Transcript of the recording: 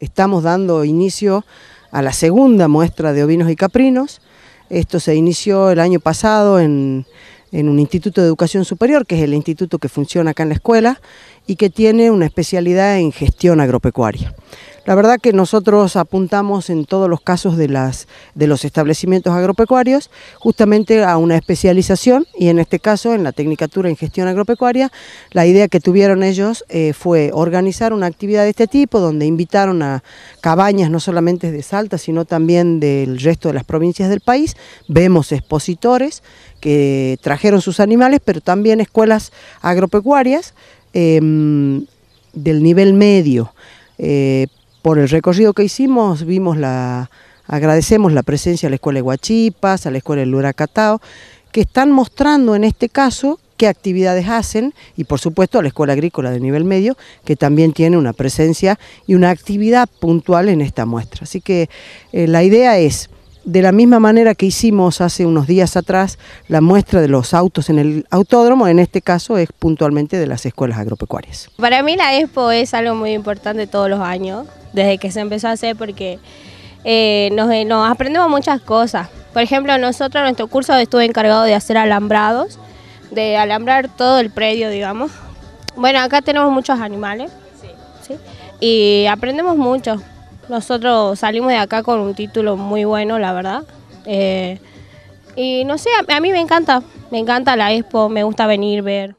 Estamos dando inicio a la segunda muestra de ovinos y caprinos. Esto se inició el año pasado en, en un instituto de educación superior, que es el instituto que funciona acá en la escuela y que tiene una especialidad en gestión agropecuaria. La verdad que nosotros apuntamos en todos los casos de, las, de los establecimientos agropecuarios justamente a una especialización y en este caso en la Tecnicatura en Gestión Agropecuaria la idea que tuvieron ellos eh, fue organizar una actividad de este tipo donde invitaron a cabañas no solamente de Salta sino también del resto de las provincias del país, vemos expositores que trajeron sus animales pero también escuelas agropecuarias em, del nivel medio. Eh, por el recorrido que hicimos, vimos la, agradecemos la presencia de la Escuela de Huachipas, a la Escuela de Luracatao, que están mostrando en este caso qué actividades hacen y por supuesto a la Escuela Agrícola de nivel medio, que también tiene una presencia y una actividad puntual en esta muestra. Así que eh, la idea es de la misma manera que hicimos hace unos días atrás la muestra de los autos en el autódromo, en este caso es puntualmente de las escuelas agropecuarias. Para mí la Expo es algo muy importante todos los años, desde que se empezó a hacer, porque eh, nos, aprendemos muchas cosas. Por ejemplo, nosotros en nuestro curso estuve encargado de hacer alambrados, de alambrar todo el predio, digamos. Bueno, acá tenemos muchos animales ¿sí? y aprendemos mucho. Nosotros salimos de acá con un título muy bueno, la verdad. Eh, y no sé, a, a mí me encanta, me encanta la expo, me gusta venir, ver.